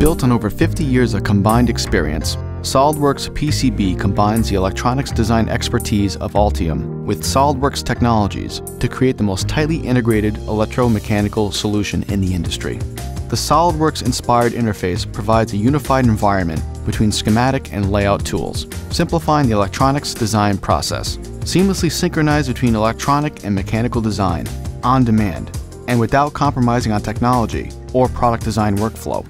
Built on over 50 years of combined experience, SOLIDWORKS PCB combines the electronics design expertise of Altium with SOLIDWORKS technologies to create the most tightly integrated electromechanical solution in the industry. The SOLIDWORKS inspired interface provides a unified environment between schematic and layout tools, simplifying the electronics design process. Seamlessly synchronized between electronic and mechanical design, on demand, and without compromising on technology or product design workflow.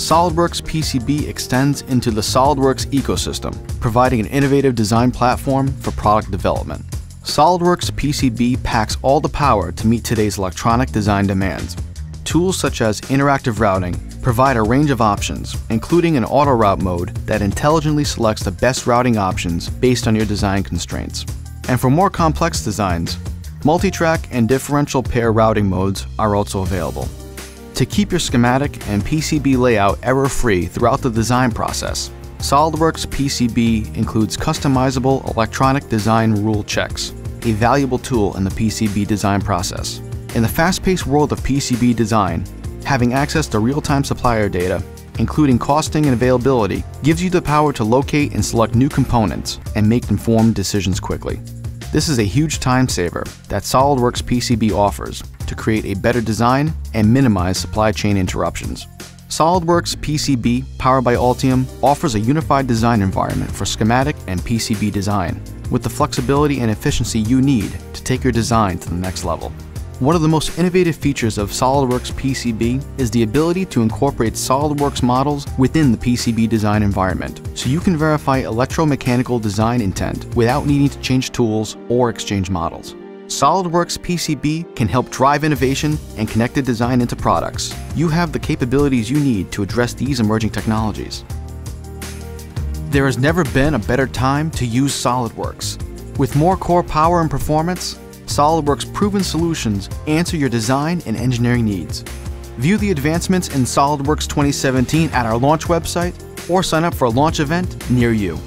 SOLIDWORKS PCB extends into the SOLIDWORKS ecosystem, providing an innovative design platform for product development. SOLIDWORKS PCB packs all the power to meet today's electronic design demands. Tools such as interactive routing provide a range of options, including an auto route mode that intelligently selects the best routing options based on your design constraints. And for more complex designs, multi-track and differential pair routing modes are also available to keep your schematic and PCB layout error-free throughout the design process. SOLIDWORKS PCB includes customizable electronic design rule checks, a valuable tool in the PCB design process. In the fast-paced world of PCB design, having access to real-time supplier data, including costing and availability, gives you the power to locate and select new components and make informed decisions quickly. This is a huge time saver that SOLIDWORKS PCB offers to create a better design and minimize supply chain interruptions. SOLIDWORKS PCB, powered by Altium, offers a unified design environment for schematic and PCB design, with the flexibility and efficiency you need to take your design to the next level. One of the most innovative features of SOLIDWORKS PCB is the ability to incorporate SOLIDWORKS models within the PCB design environment, so you can verify electromechanical design intent without needing to change tools or exchange models. SOLIDWORKS PCB can help drive innovation and connected design into products. You have the capabilities you need to address these emerging technologies. There has never been a better time to use SOLIDWORKS. With more core power and performance, SOLIDWORKS' proven solutions answer your design and engineering needs. View the advancements in SOLIDWORKS 2017 at our launch website or sign up for a launch event near you.